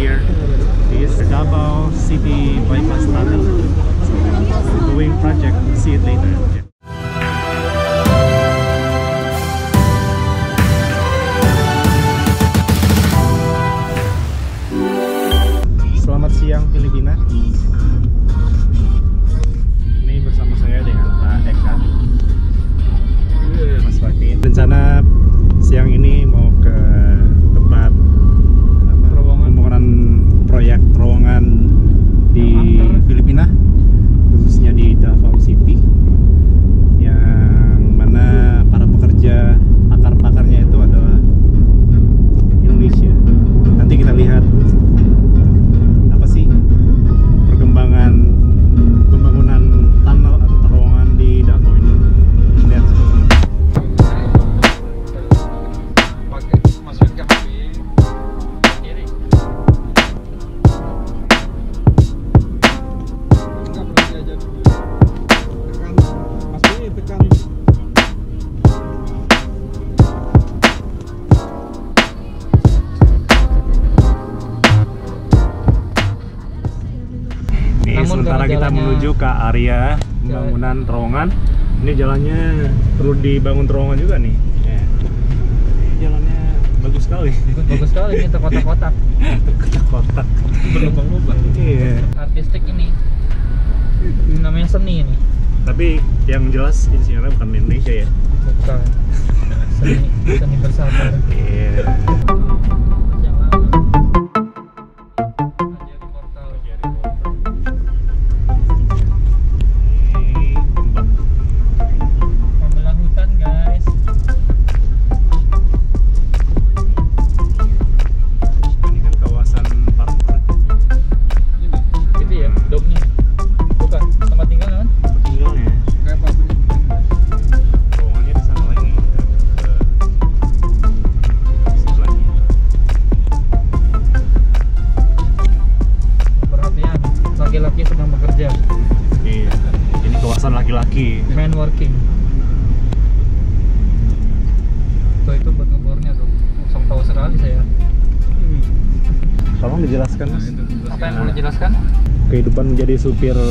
here. Is Davao City Bypass Tunnel. So, going project. See it later. Selamat siang Filipina. Ini bersama saya dengan Pak Eka. Rencana siang ini sementara kita menuju ke area pembangunan terowongan. Ini jalannya perlu dibangun terowongan juga nih. Ya. Jalannya bagus sekali. bagus sekali ini terkotak-kotak Kotak-kotak. berlubang-lubang Iya. artistik ini ini namanya seni ini Tapi yang jelas insinyurnya bukan Indonesia ya. bukan seni seni bersabar Iya. yang laki-laki. man working. Tuh itu buat ngebornya tuh. Langsung tahu sekali saya. Tolong dijelaskan mas. apa yang mau dijelaskan? Kehidupan menjadi supir.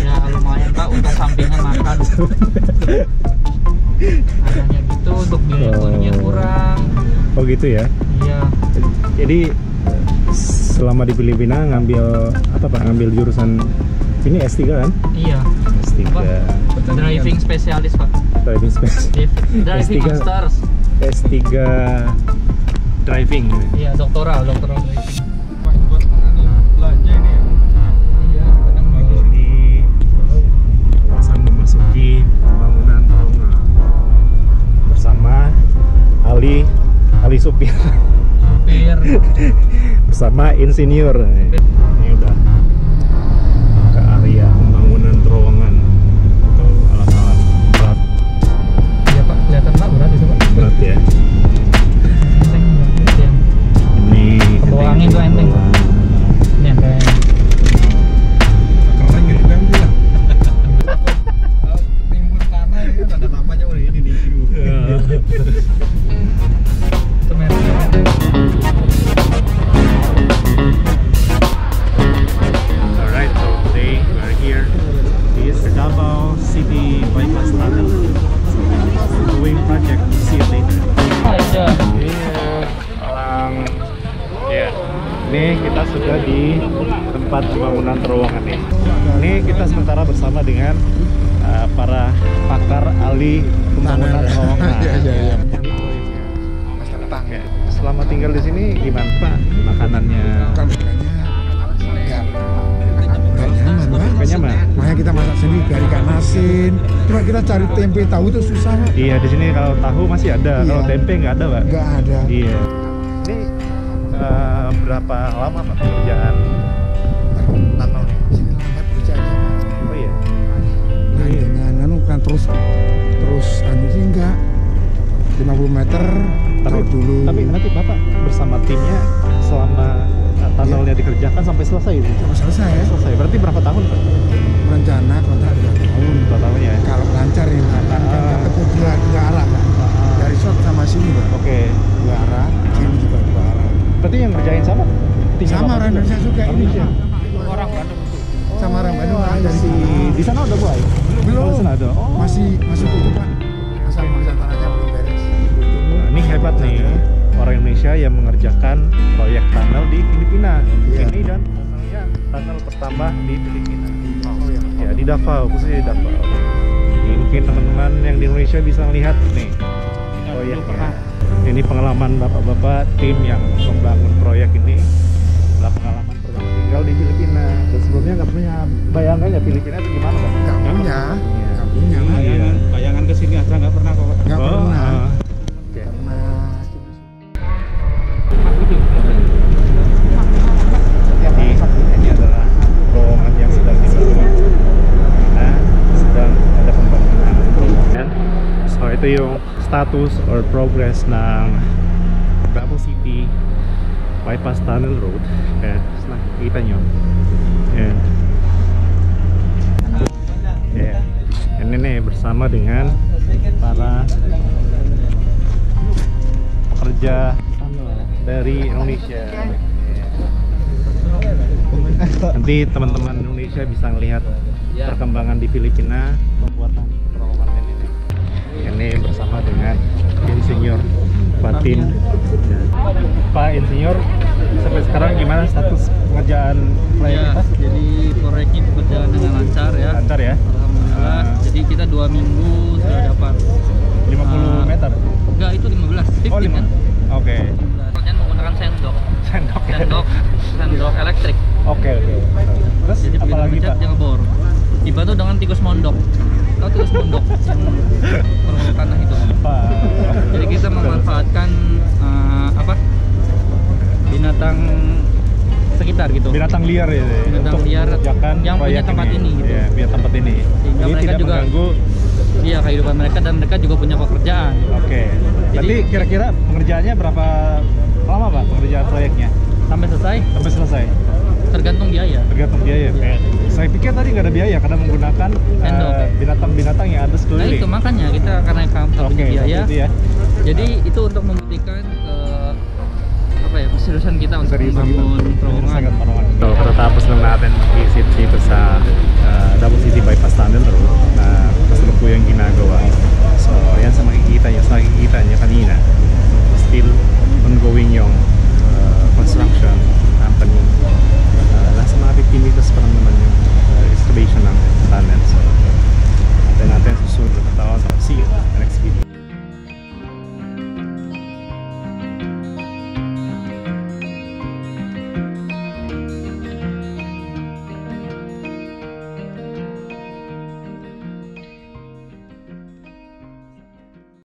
Ya lumayan pak untuk sampingan makan. Adanya gitu untuk biaya Oh. kurang. Oh gitu ya. iya. Jadi selama di Filipina ngambil apa pak? Ngambil jurusan ini S3 kan? iya S3 Apa? driving spesialis pak driving. Div- driving S3. masters S3 driving. iya doktoral doktoral driving belanja ini ya iya kadang bagus Ini kawasan memasuki pembangunan terowongan bersama Ali Ali supir supir bersama insinyur. Ini udah are here. This is Davao City Bypass Tunnel. So, going project. See you later. Alang. Ya. Ini kita sudah di tempat pembangunan terowongan nih. Ini kita sementara bersama dengan uh, para pakar ahli pembangunan terowongan. Iya, iya, iya. Ya. Selama tinggal di sini gimana Pak? Makanannya kan Nggak nyaman? makanya kita masak sendiri dari ikan asin coba kita cari tempe tahu itu susah pak Iya di sini kalau tahu masih ada, Iya. kalau tempe nggak ada pak. nggak ada Iya. Ini eh, berapa lama pak pekerjaan selesai itu. Sampai selesai ya Selesai. Berarti berapa tahun pak? rencana kontrak dua tahun Dua tahun ya. kalau lancar ya kan kan Ah. ketemu dua, dua arah kan dari shot sama sini pak Oke. dua arah sini juga dua arah berarti yang ngerjain sama? Sama orang Indonesia juga ini. Orang Bandung itu. Sama orang Bandung orang dari Si di sana udah mulai? Belum. Oh, di sana ada. Oh. Masih masuk itu Pak. Asal masa tanahnya belum beres. Nah, ini hebat nih orang Indonesia yang mengerjakan proyek tunnel di Filipina. Iya. Ini dan tunnel pertama di Filipina. Oh ya. Ya di Davao, khususnya di Davao. Jadi mungkin teman-teman yang di Indonesia bisa melihat nih proyeknya. Ini pengalaman bapak-bapak tim yang membangun proyek ini adalah pengalaman pertama tinggal di Filipina. Dan sebelumnya nggak punya bayangan ya Filipina itu gimana Pak? Nggak punya. Iya. Nggak punya. Itu yung status or progress ng Davao City Bypass Tunnel Road. Ayan, nakikita nyo. Ayan. Ayan. Yan ini bersama dengan para pekerja dari Indonesia. Nanti teman-teman Indonesia bisa melihat perkembangan di Filipina Ya. Pak Insinyur, sampai sekarang gimana status pengerjaan proyek Ya, kita? jadi proyeknya berjalan dengan lancar ya. Lancar ya? Alhamdulillah. Jadi kita dua minggu sudah dapat 50 Ah. meter. Enggak, itu 15. 15 Oh, lima. kan? Oke. Kalian menggunakan sendok. Sendok ya. Sendok, sendok elektrik. Oke, oke. Terus Jadi apa begitu lagi, ngecat Pak? dia ngebor. Dibantu dengan tikus mondok. Tahu tikus mondok yang binatang liar ya Binatang untuk liar mengerjakan yang punya tempat ini, gitu. Iya, punya tempat ini. Sehingga jadi mereka tidak juga- mengganggu. Iya kehidupan mereka dan mereka juga punya pekerjaan. oke. Jadi- nanti kira-kira pengerjaannya berapa lama pak pengerjaan proyeknya? Sampai selesai? Sampai selesai. Tergantung biaya. tergantung biaya Iya. saya pikir tadi nggak ada biaya karena menggunakan eh, binatang-binatang yang ada Nah sekeliling. itu makanya kita karena tak oke punya biaya, itu ya. Jadi itu untuk membuktikan ke keseriusan kita untuk Seriusan membangun terowongan. So, pagkatapos lang natin mag-visit dito sa uh, Davao City Bypass Tunnel Road na kasalukuyang ginagawa. So, ayan sa